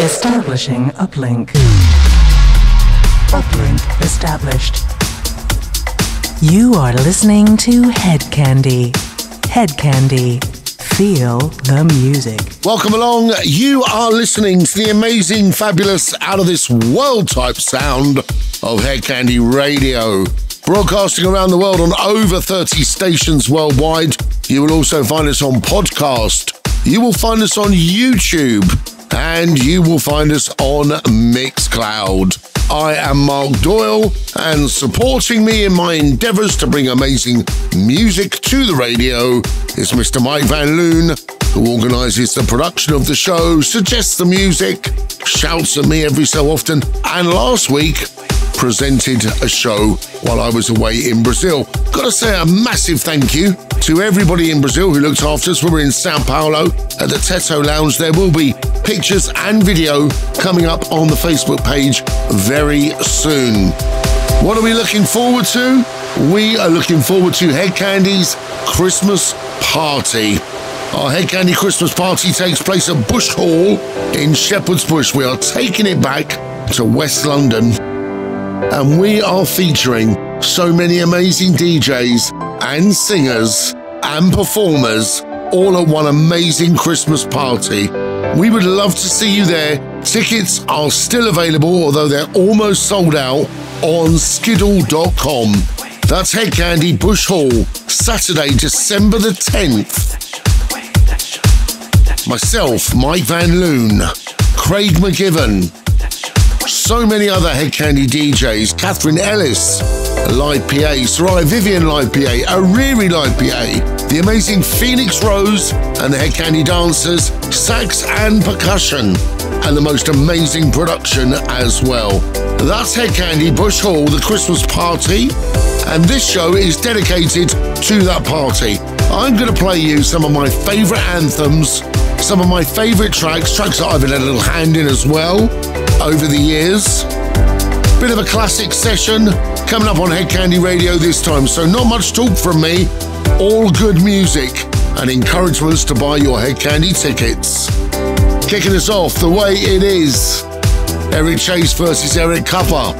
Establishing uplink. Uplink established. You are listening to Hed Kandi. Hed Kandi. Feel the music. Welcome along. You are listening to the amazing, fabulous, out of this world type sound of Hed Kandi Radio. Broadcasting around the world on over 30 stations worldwide. You will also find us on podcast. You will find us on YouTube. And you will find us on Mixcloud. I am Mark Doyle, and supporting me in my endeavours to bring amazing music to the radio is Mr. Mike Van Loon, who organises the production of the show, suggests the music, shouts at me every so often, and last week presented a show while I was away in Brazil. Gotta say a massive thank you to everybody in Brazil who looked after us. We were in Sao Paulo at the Teto Lounge. There will be pictures and video coming up on the Facebook page very soon. What are we looking forward to? We are looking forward to Hed Kandi's Christmas party. Our Hed Kandi Christmas party takes place at Bush Hall in Shepherd's Bush. We are taking it back to West London and we are featuring so many amazing DJs and singers and performers all at one amazing Christmas party. We would love to see you there. Tickets are still available, although they're almost sold out on skiddle.com. That's Hed Kandi Bush Hall, Saturday, December the 10th. Myself, Mike Van Loon, Craig McGiven, so many other Hed Kandi DJs, Catherine Ellis, live PA, Soraya Vivian live PA, Ariri live PA, the amazing Phoenix Rose and the Hed Kandi Dancers, sax and percussion, and the most amazing production as well. That's Hed Kandi Bush Hall, the Christmas party, and this show is dedicated to that party. I'm going to play you some of my favourite anthems, some of my favourite tracks, tracks that I've had a little hand in as well over the years. Bit of a classic session coming up on Hed Kandi Radio this time, so not much talk from me, all good music and encouragements to buy your Hed Kandi tickets. Kicking us off the way it is Eric Chase versus Eric Kupper,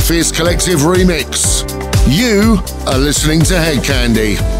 Fierce Collective remix. You are listening to Hed Kandi.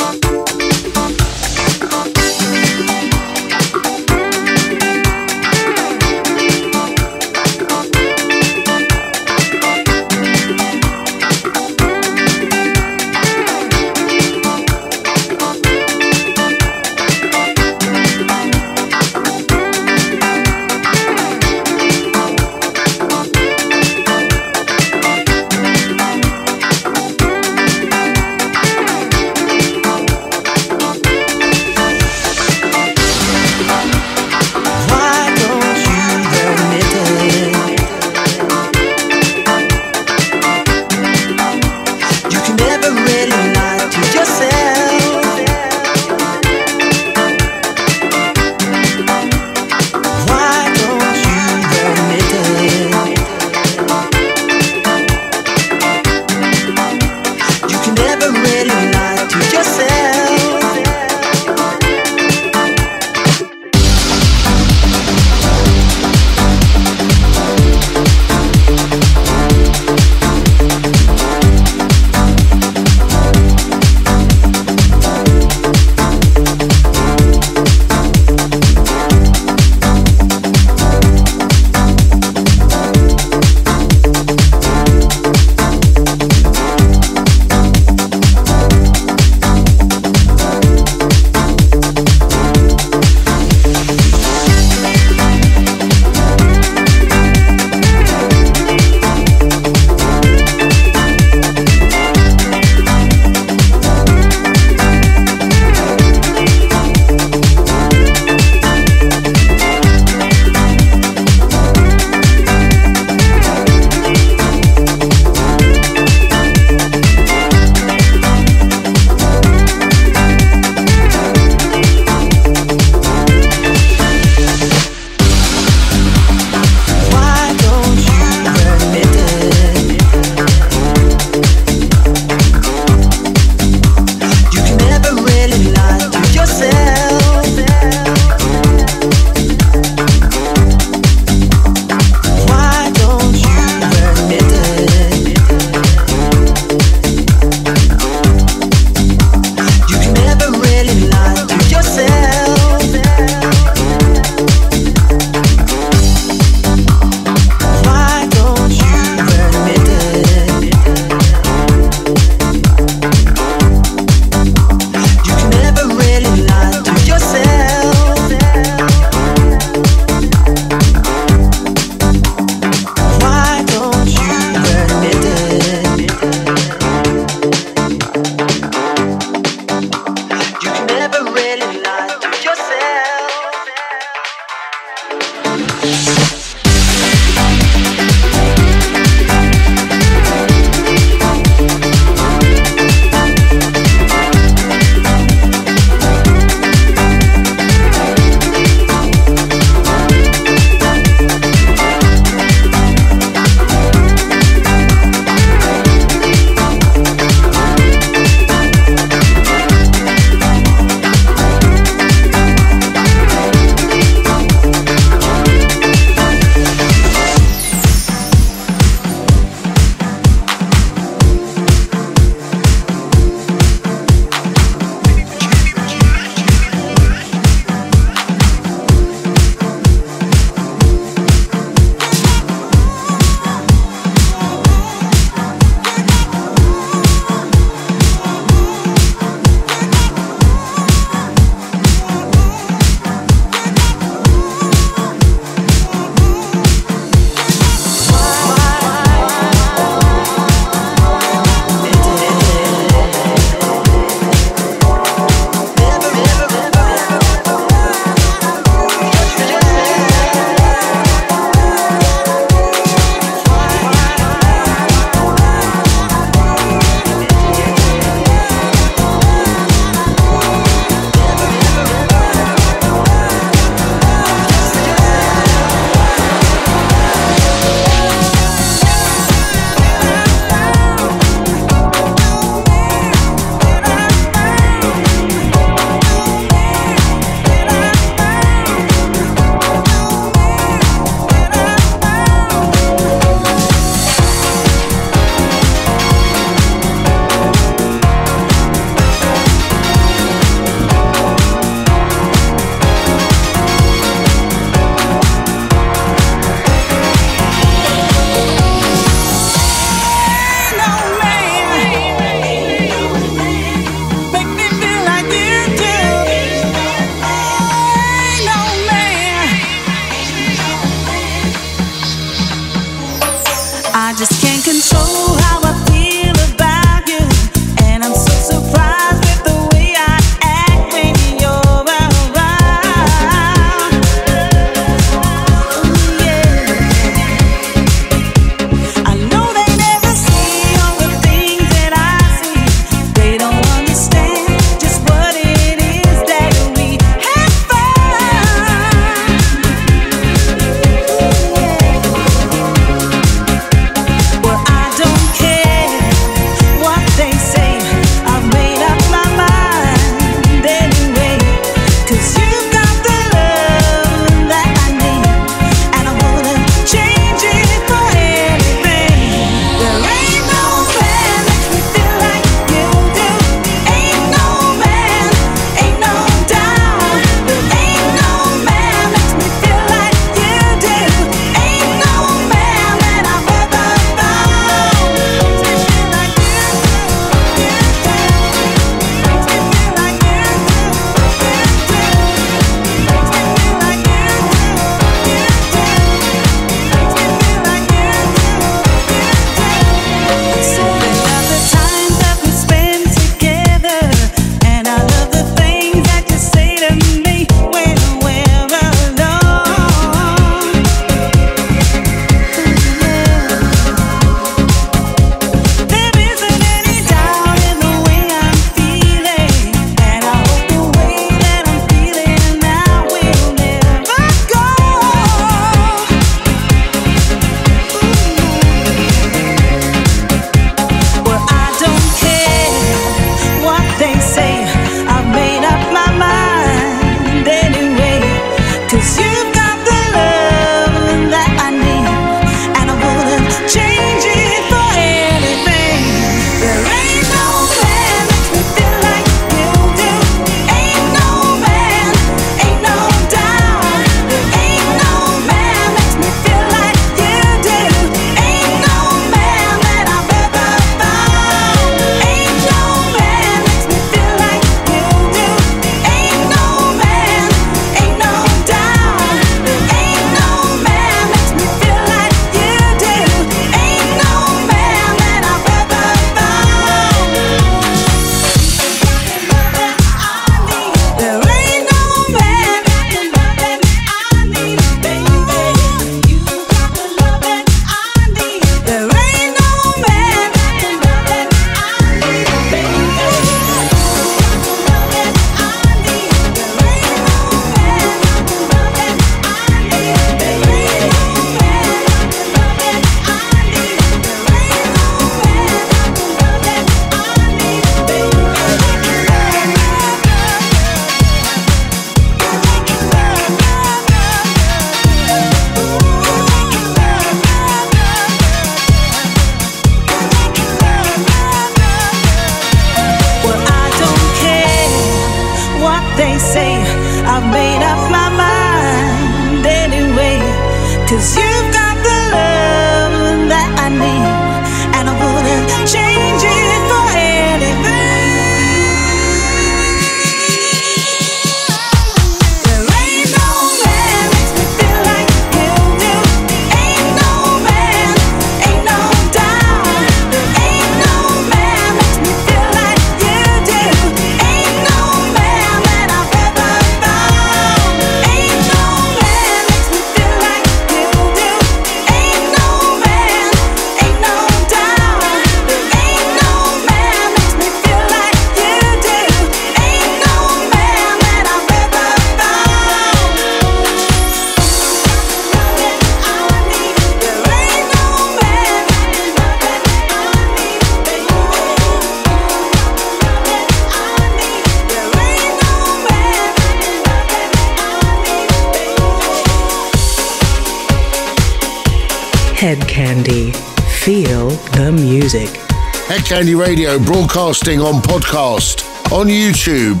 Kandi Radio broadcasting on podcast, on YouTube,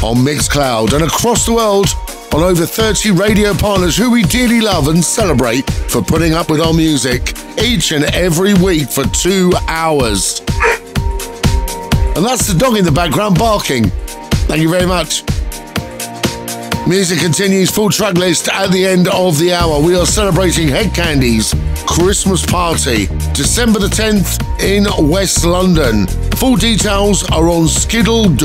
on Mixcloud, and across the world on over 30 radio partners who we dearly love and celebrate for putting up with our music each and every week for two hours. And that's the dog in the background barking. Thank you very much. Music continues, full track list at the end of the hour. We are celebrating Hed Kandi's Christmas Party, December the 10th in West London. Full details are on skiddle.co.uk.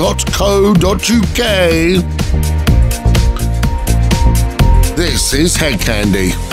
This is Hedkandi. with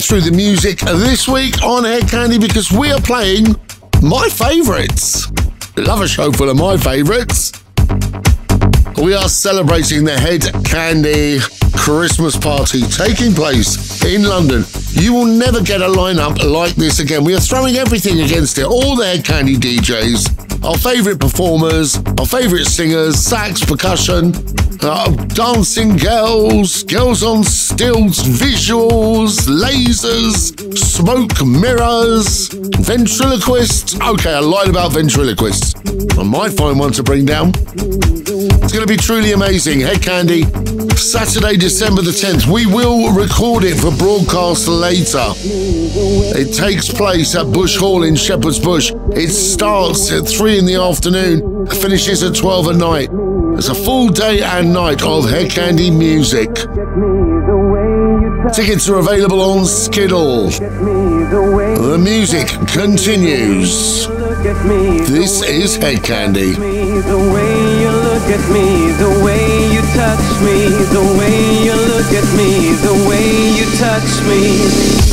Through the music this week on Hed Kandi because we are playing my favourites. Love a show full of my favourites. We are celebrating the Hed Kandi Christmas party taking place in London. You will never get a lineup like this again. We are throwing everything against it. All the Hed Kandi DJs, our favourite performers, our favourite singers, sax, percussion, uh, dancing girls, girls on stilts, visuals, lasers, smoke mirrors, ventriloquists. Okay, I lied about ventriloquists. I might find one to bring down. It's going to be truly amazing. Hedkandi, Saturday, December the 10th. We will record it for broadcast later. It takes place at Bush Hall in Shepherd's Bush. It starts at 3 in the afternoon, finishes at 12 at night. It's a full day and night of Hedkandi music. Tickets are available on Skiddle. The music continues. This is Hedkandi. The way you look at me, the way you touch me, the way you look at me, the way you touch me.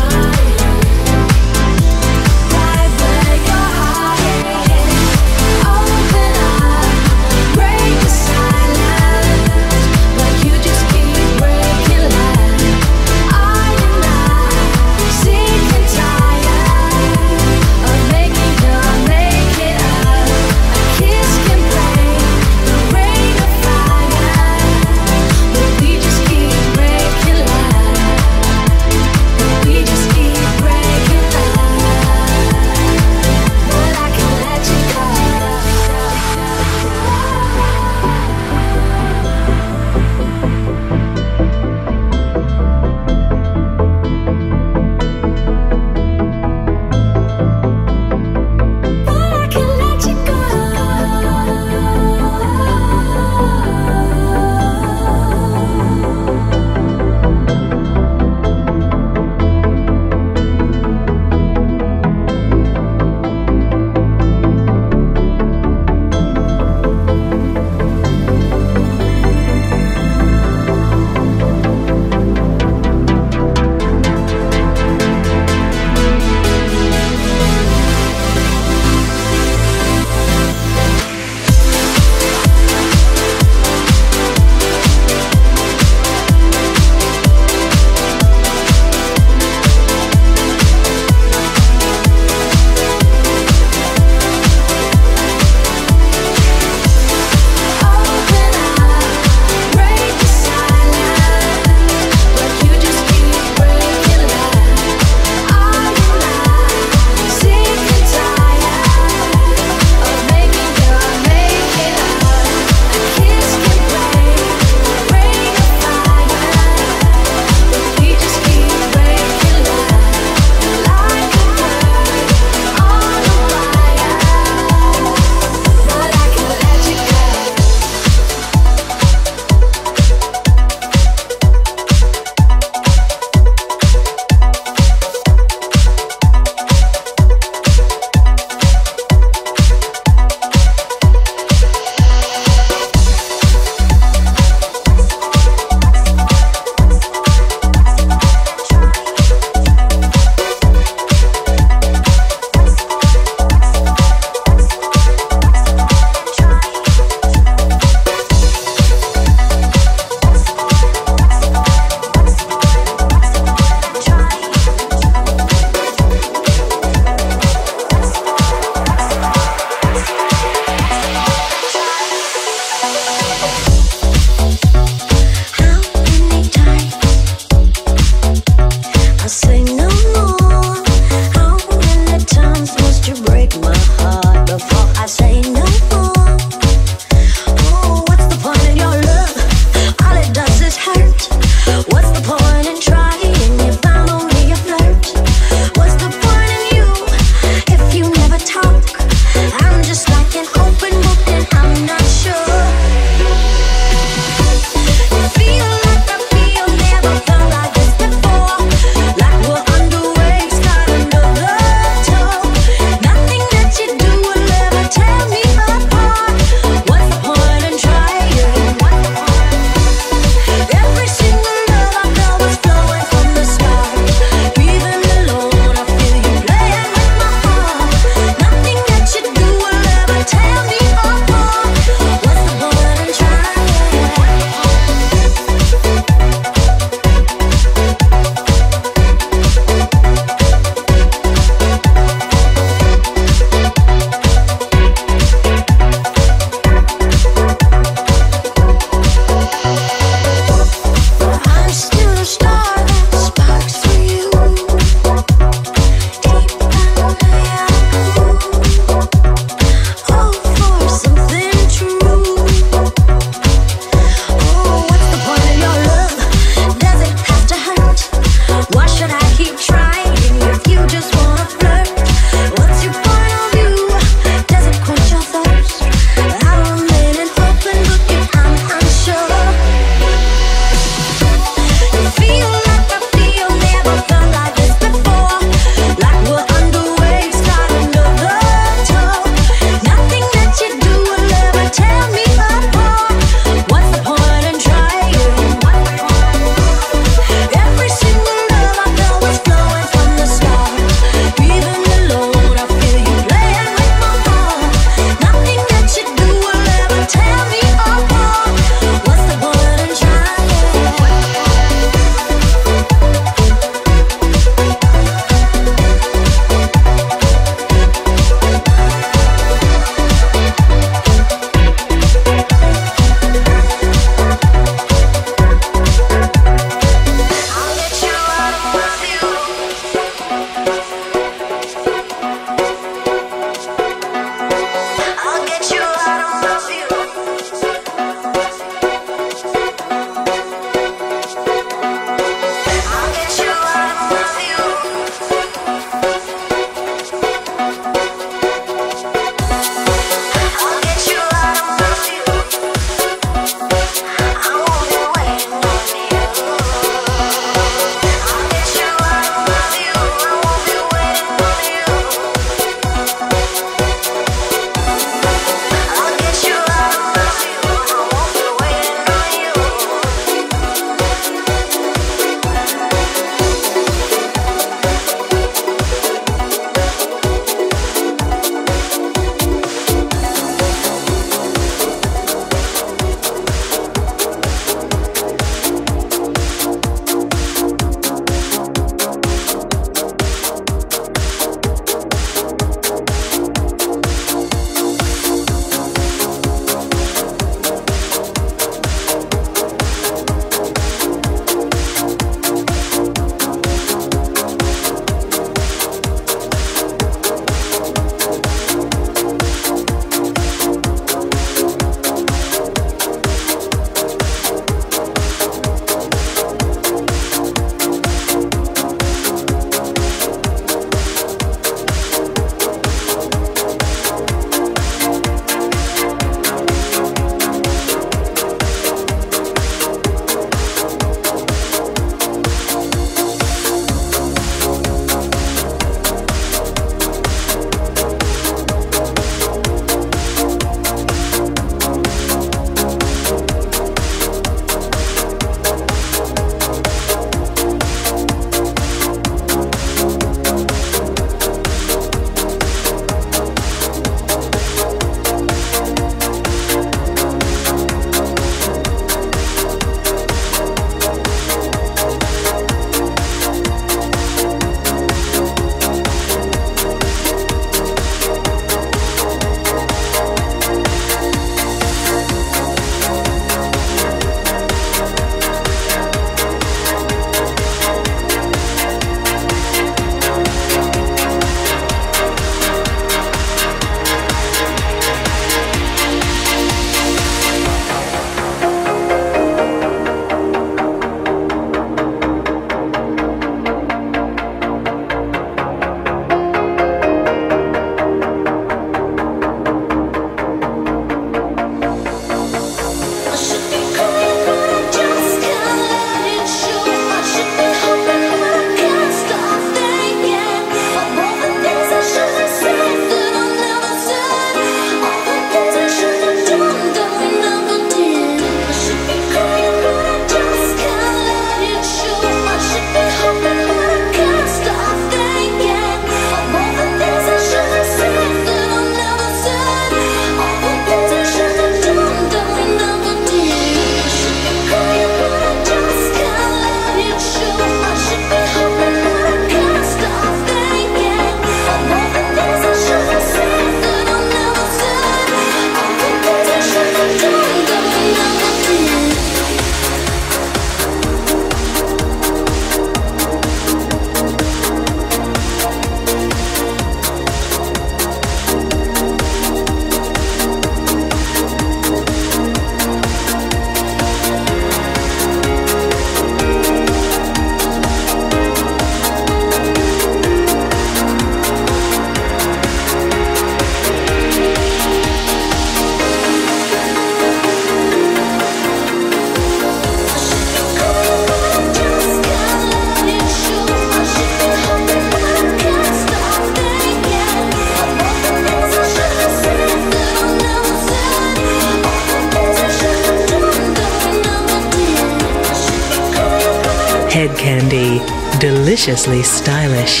Deliciously stylish.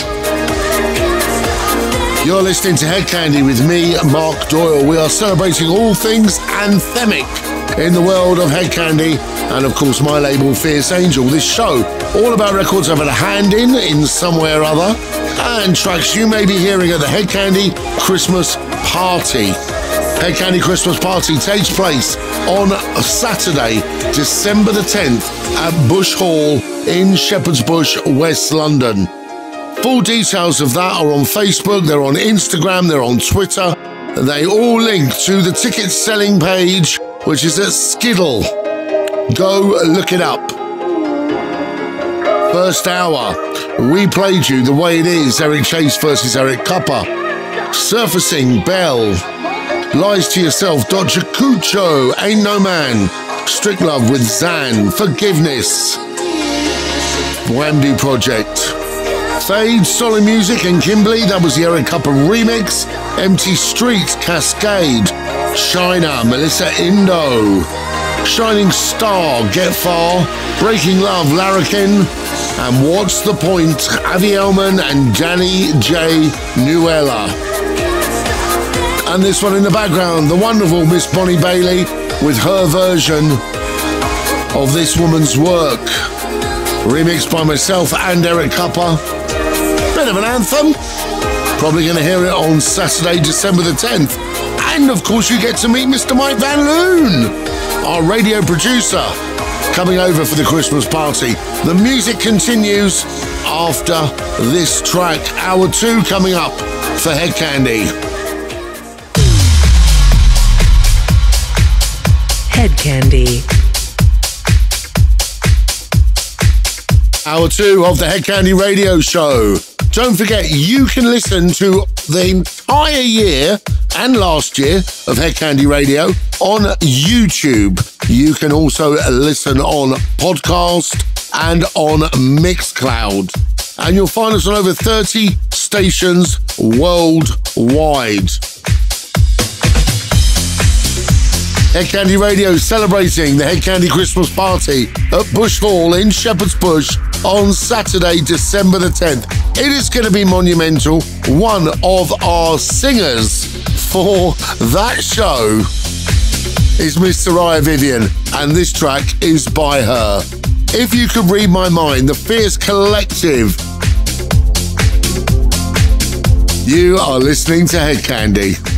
You're listening to Hed Kandi with me, Mark Doyle. We are celebrating all things anthemic in the world of Hed Kandi and, of course, my label, Fierce Angel. This show, all about records I've had a hand in, in some way or other, and tracks you may be hearing at the Hed Kandi Christmas Party. Hed Kandi Christmas Party takes place on Saturday, December the 10th at Bush Hall in Shepherd's Bush, West London. Full details of that are on Facebook, they're on Instagram, they're on Twitter. They all link to the ticket selling page, which is at Skiddle. Go look it up. First hour, we played you the way it is Eric Chase versus Eric Kupper. Surfacing Belle. Lies to Yourself, Dr Kucho, Ain't No Man. Strict Love with Zan. Forgiveness. Wamdue Project. Fade, Solu Music and Kimblee, that was the Eric Kupper remix. Empty Street, Kaskade. China, Melissa Indot. Shining Star, Get Far. Breaking Love, Larrakin. And What's the Point, Avi Elman and Danny J. Nuwella. And this one in the background, the wonderful Miss Bonnie Bailey with her version of this woman's work. Remixed by myself and Eric Kupper. Bit of an anthem. Probably going to hear it on Saturday, December the 10th. And of course, you get to meet Mr. Mike Van Loon, our radio producer, coming over for the Christmas party. The music continues after this track. Hour two coming up for Hed Kandi. Head Hedkandi. Hour two of the Hed Kandi Radio Show. Don't forget, you can listen to the entire year and last year of Hed Kandi Radio on YouTube. You can also listen on podcast and on Mixcloud. And you'll find us on over 30 stations worldwide. Hedkandi Radio celebrating the Hed Kandi Christmas Party at Bush Hall in Shepherd's Bush on Saturday, December the 10th. It is going to be monumental. One of our singers for that show is Miss Soraya Vivian, and this track is by her. If you could read my mind, the Fierce Collective. You are listening to Head Hedkandi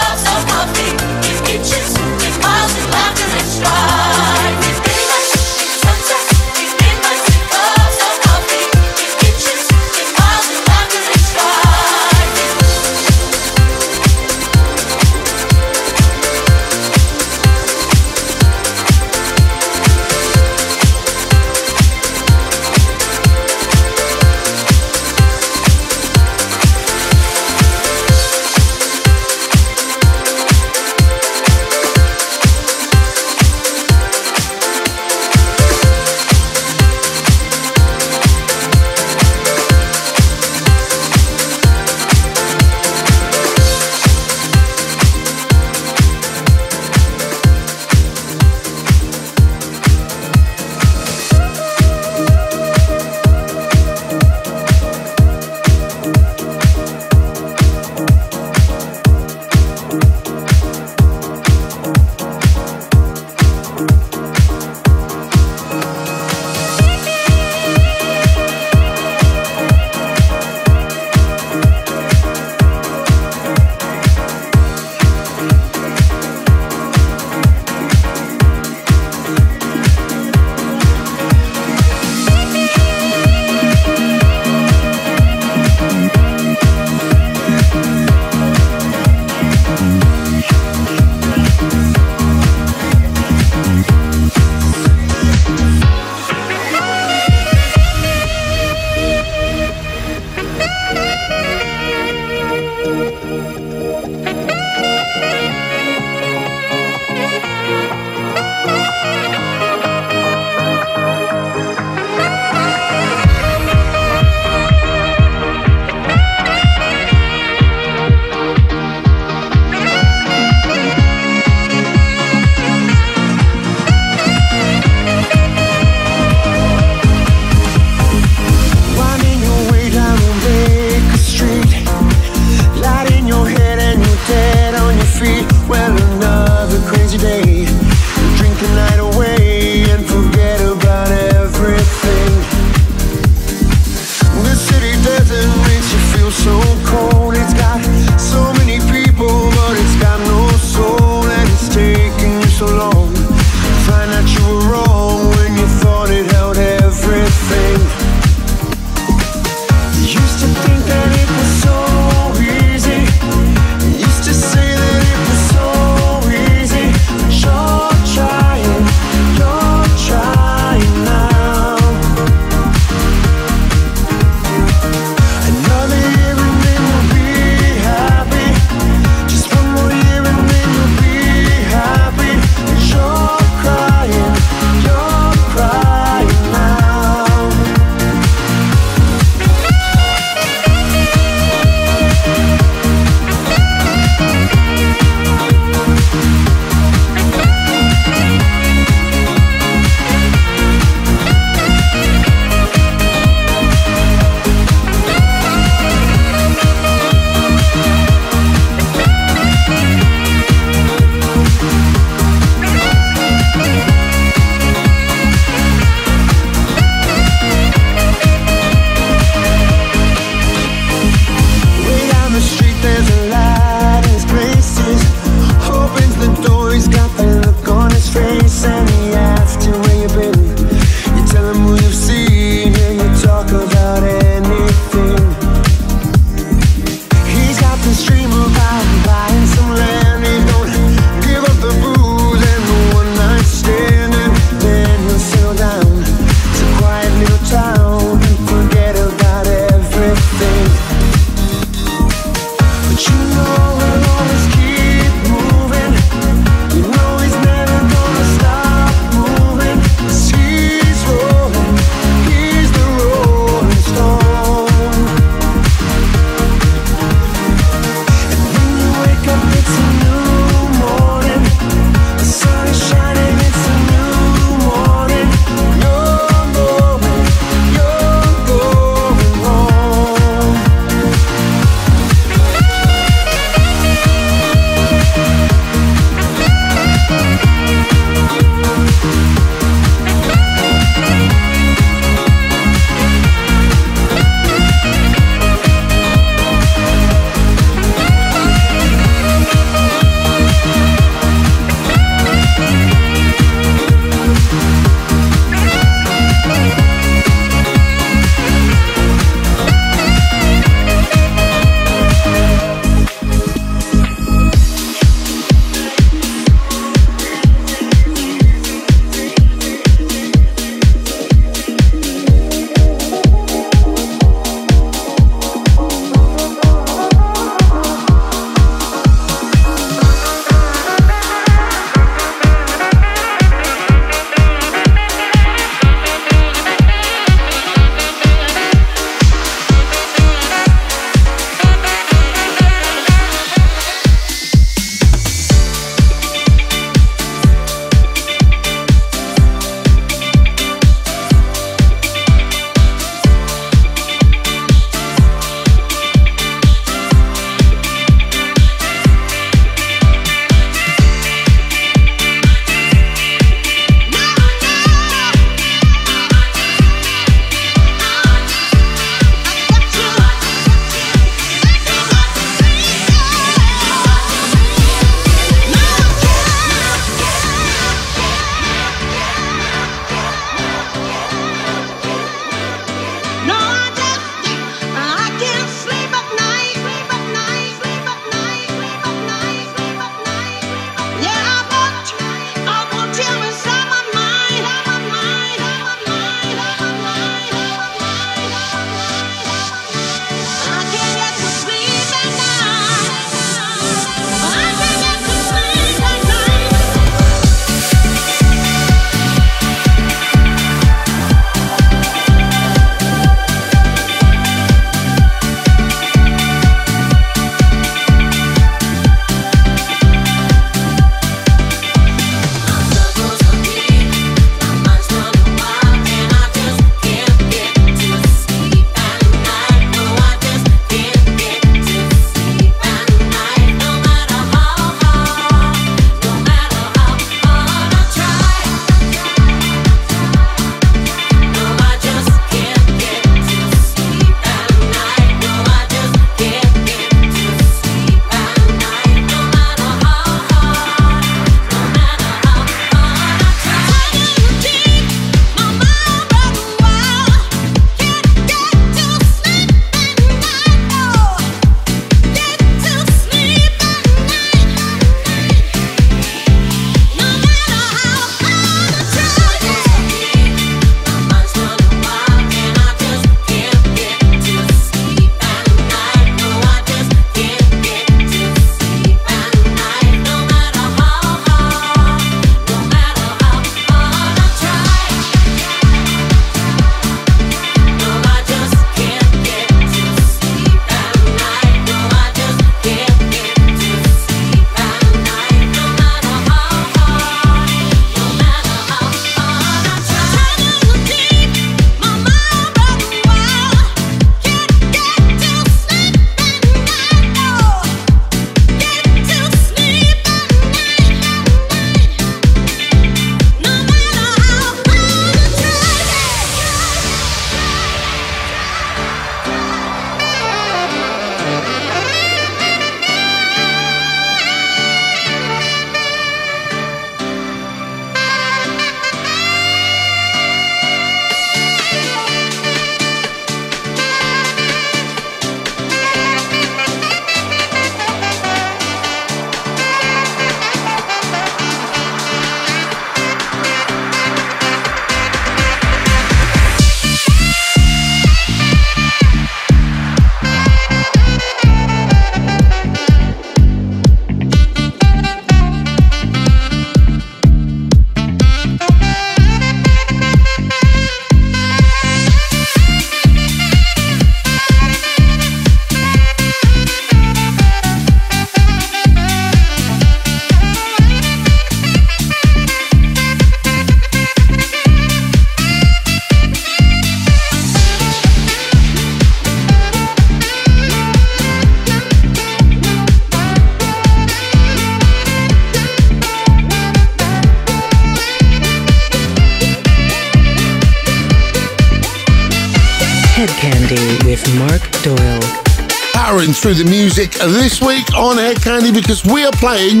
Through the music this week on Hedkandi because we are playing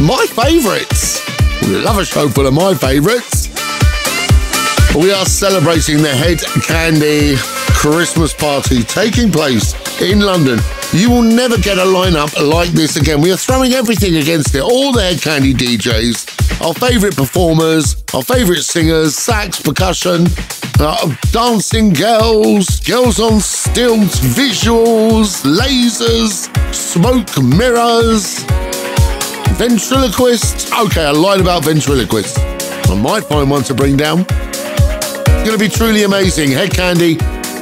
my favourites. We love a show full of my favourites. We are celebrating the Hed Kandi Christmas party taking place in London. You will never get a lineup like this again. We are throwing everything against it. All the Hed Kandi DJs, our favourite performers, our favourite singers, sax, percussion, uh, dancing girls, girls on stilts, visuals, lasers, smoke mirrors, ventriloquists. Okay, I lied about ventriloquists. I might find one to bring down. It's going to be truly amazing. Hed Kandi,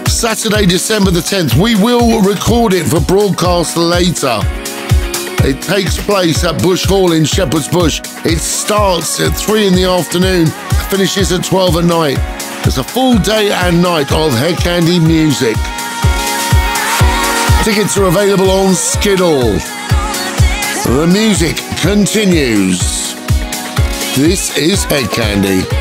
Saturday, December the 10th. We will record it for broadcast later. It takes place at Bush Hall in Shepherd's Bush. It starts at 3 in the afternoon, finishes at 12 at night. It's a full day and night of Hed Kandi music. Tickets are available on Skiddle. The music continues. This is Head Hedkandi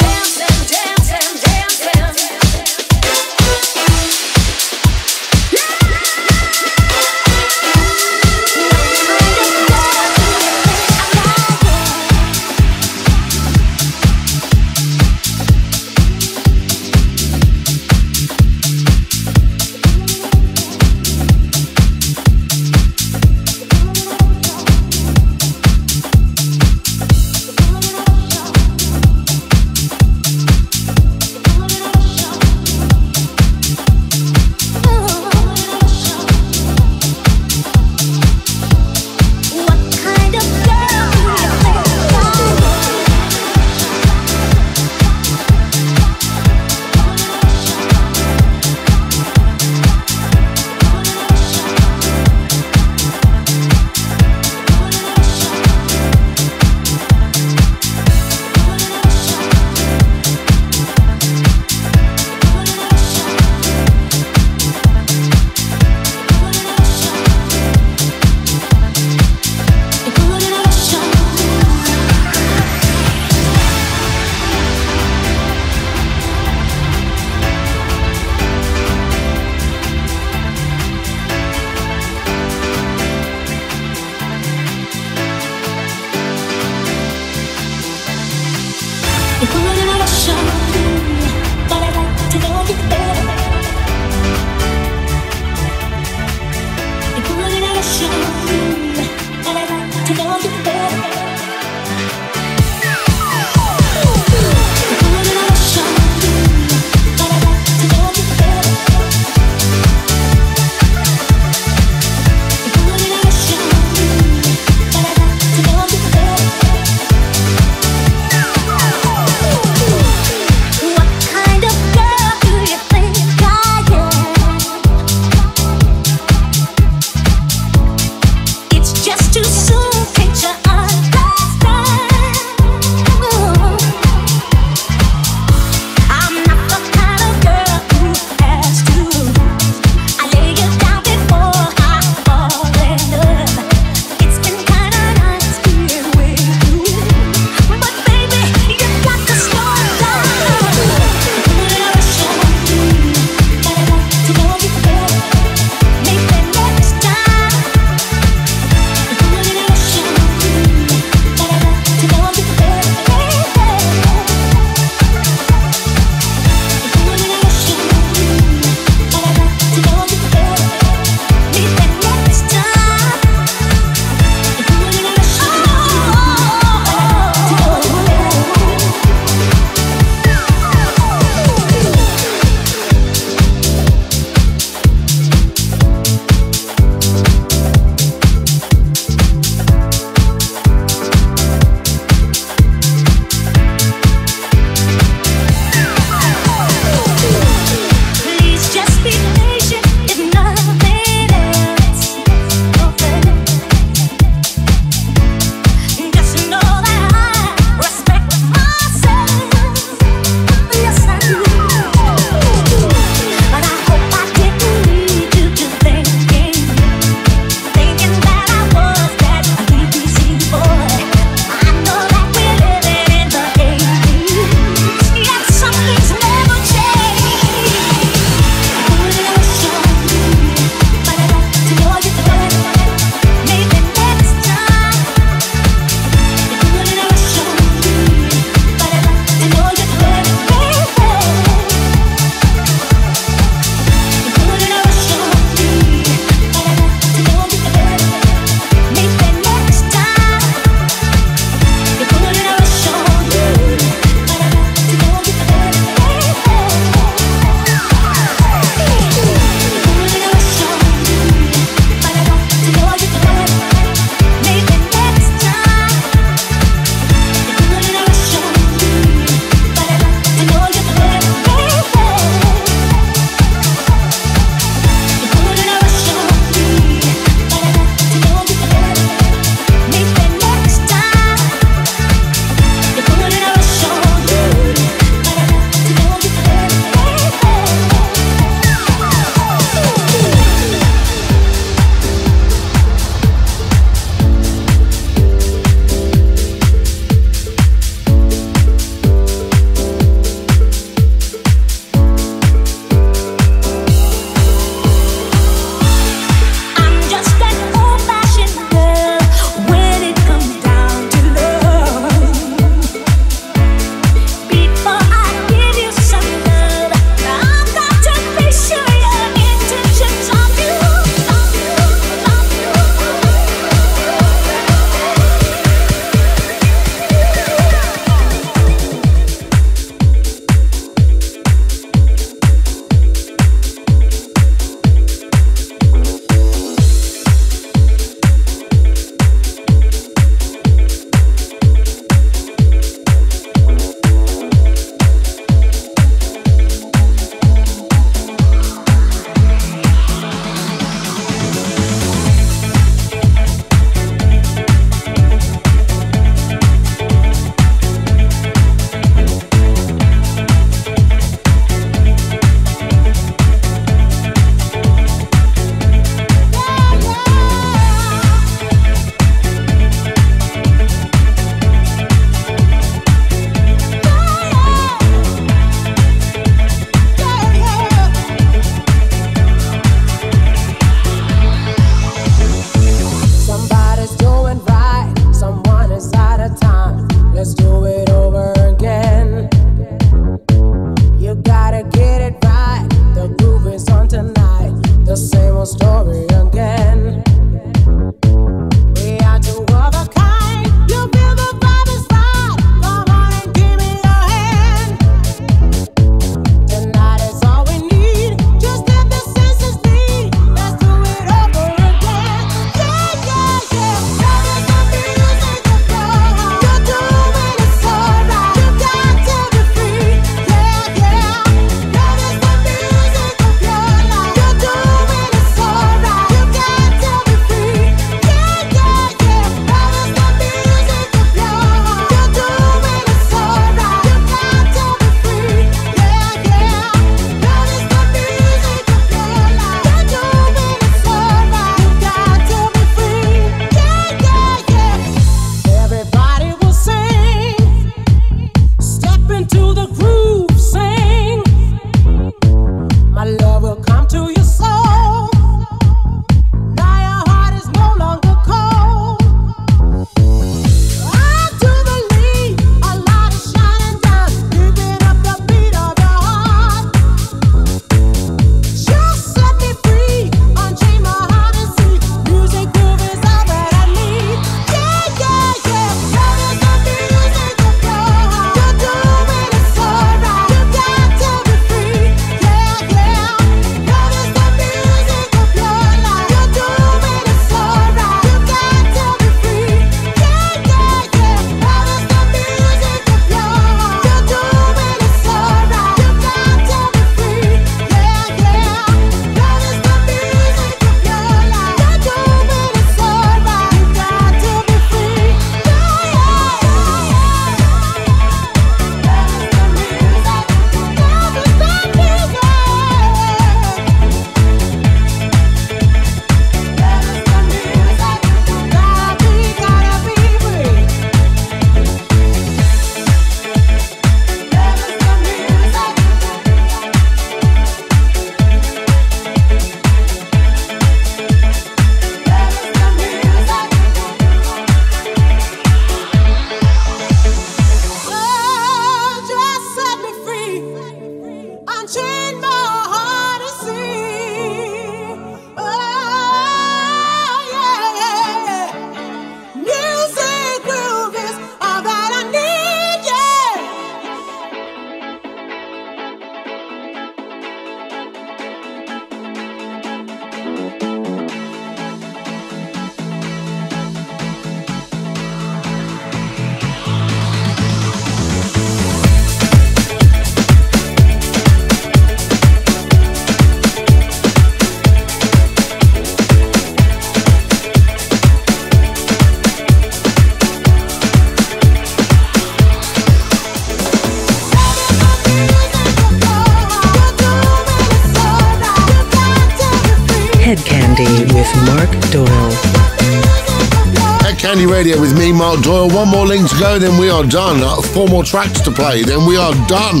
Radio with me, Mark Doyle. One more link to go, then we are done. Uh, four more tracks to play, then we are done.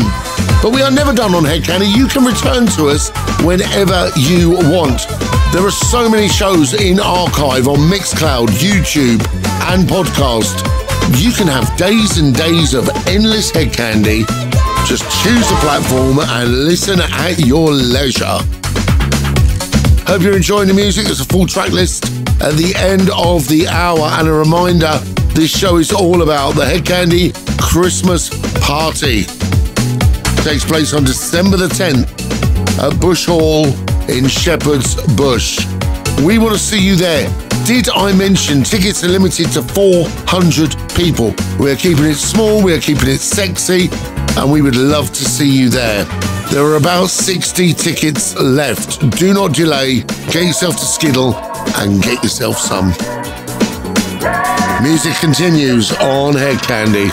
But we are never done on Hedkandi. You can return to us whenever you want. There are so many shows in archive on Mixcloud, YouTube, and podcast. You can have days and days of endless Hed Kandi. Just choose a platform and listen at your leisure. Hope you're enjoying the music. There's a full track list at the end of the hour. And a reminder this show is all about the Hed Kandi Christmas Party. It takes place on December the 10th at Bush Hall in Shepherd's Bush. We want to see you there. Did I mention tickets are limited to 400 people? We're keeping it small, we're keeping it sexy, and we would love to see you there. There are about 60 tickets left. Do not delay. Get yourself to Skiddle and get yourself some. Music continues on Hedkandi.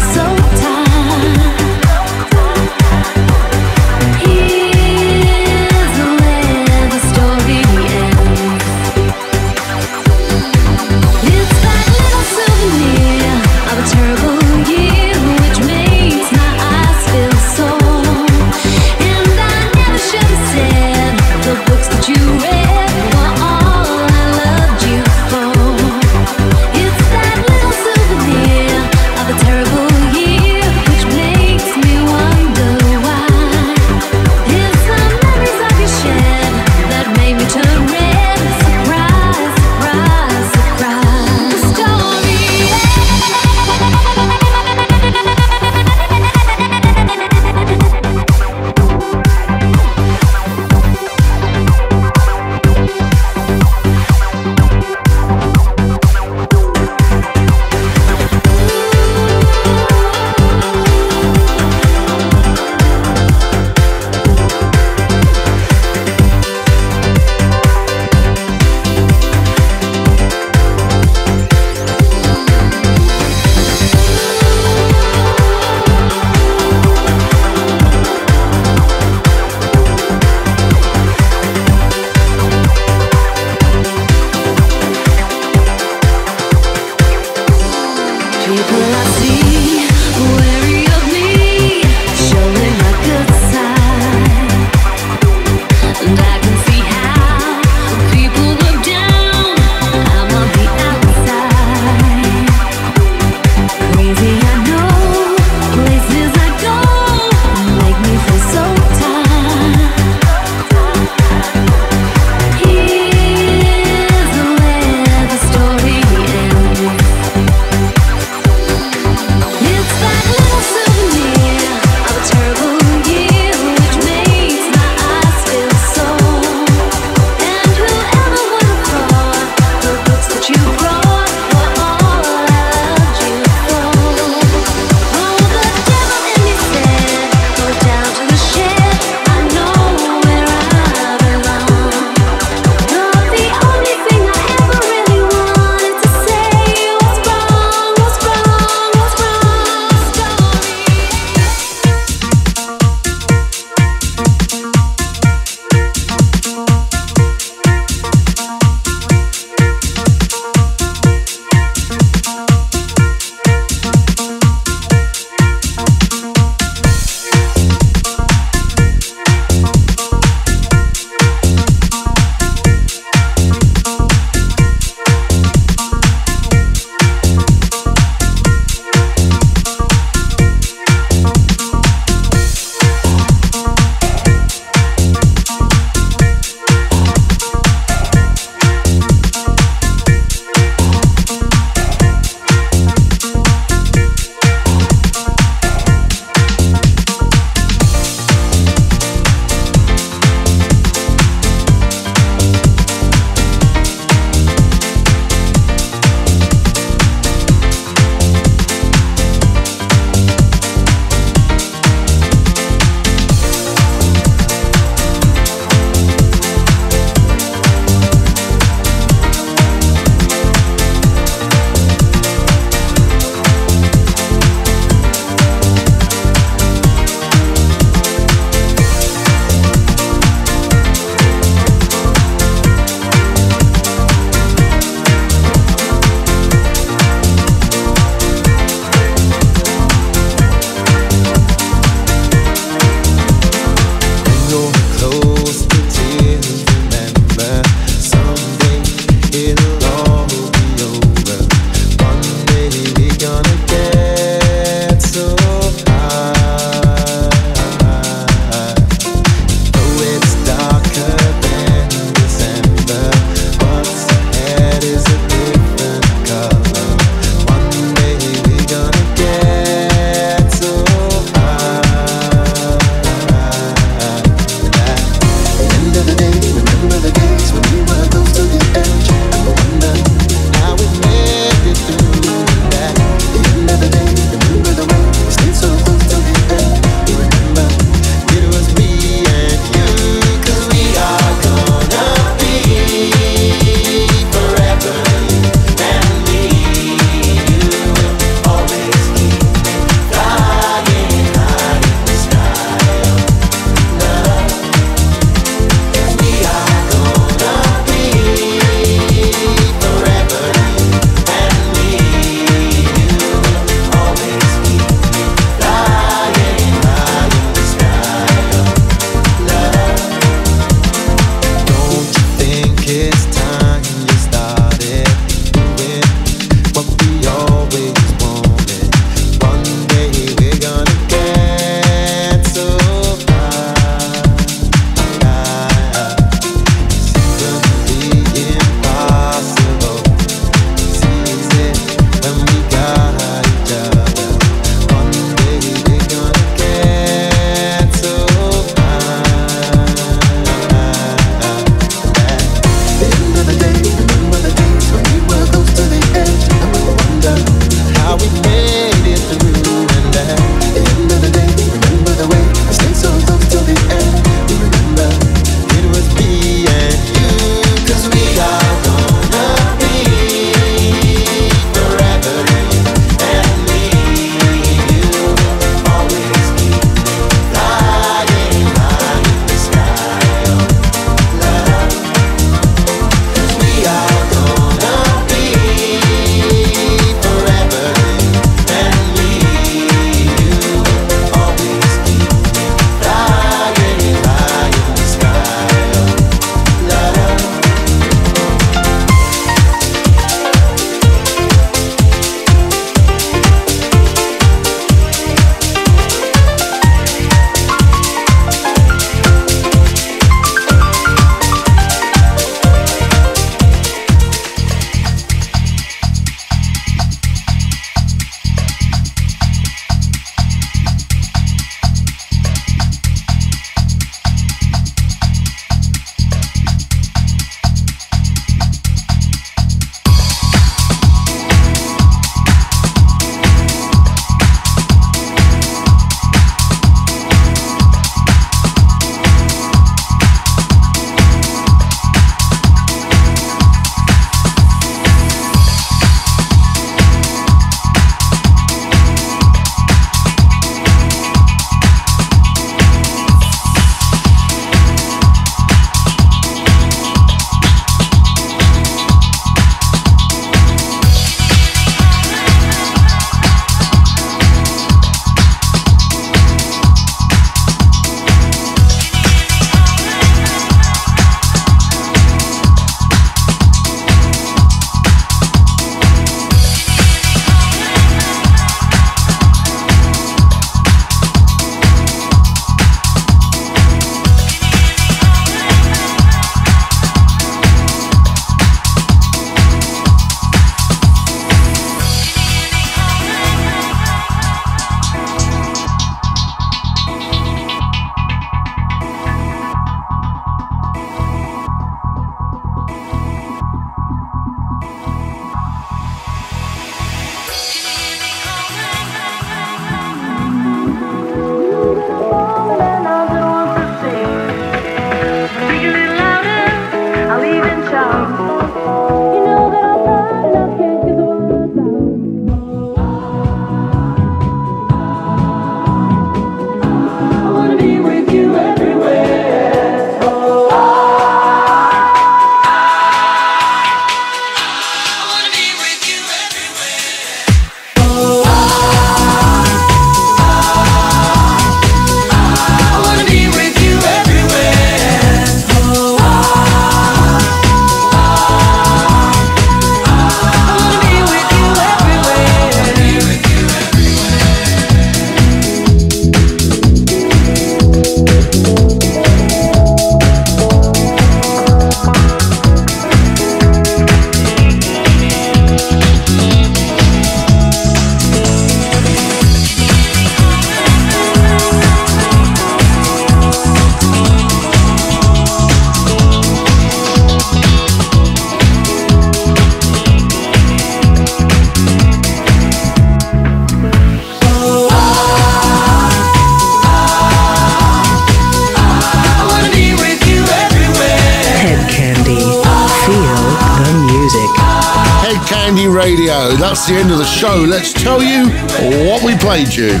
Played you.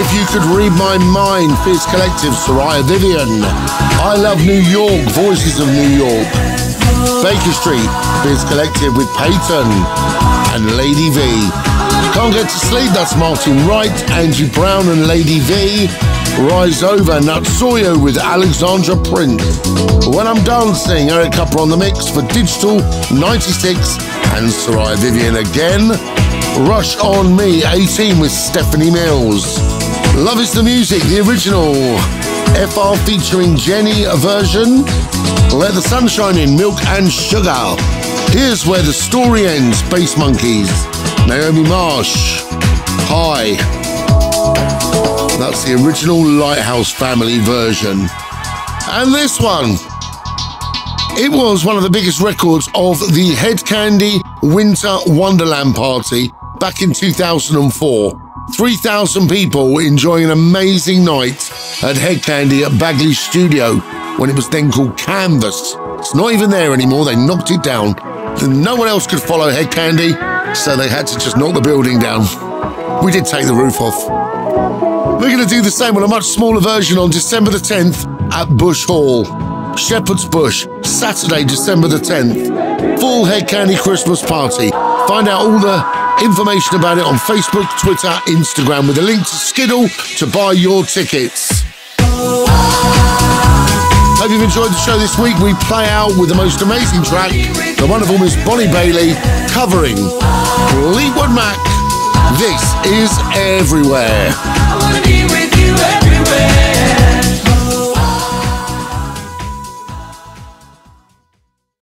If you could read my mind, Fierce Collective, Soraya Vivian. I Love New York, Voices of New York. Baker Street, Fierce Collective with Peyton and Lady V. Can't Get to Sleep, that's Martin Wright, Angie Brown and Lady V. Rise Over, Natsuyo with Alexandra Prince. When I'm Dancing, Eric Kupper on the mix for Digital 96 and Soraya Vivian again. Rush on Me 18 with Stephanie Mills. Love is the Music, the original FR featuring Jenny version. Let the Sun Shine in, Milk and Sugar. Here's where the story ends, Bassmonkeys. Naomi Marsh. Hi. That's the original Lighthouse Family version. And this one. It was one of the biggest records of the Hed Kandi Winter Wonderland Party back in 2004. 3,000 people enjoying an amazing night at Hed Kandi at Bagley Studio when it was then called Canvas. It's not even there anymore, they knocked it down. No one else could follow Hed Kandi, so they had to just knock the building down. We did take the roof off. We're going to do the same on a much smaller version on December the 10th at Bush Hall. Shepherd's Bush, Saturday, December the 10th. Full Hed Kandi Christmas party. Find out all the information about it on Facebook, Twitter, Instagram with a link to Skiddle to buy your tickets. Hope you've enjoyed the show this week. We play out with the most amazing track, the wonderful Miss Bonnie Bailey covering Fleetwood Mac. This is Everywhere.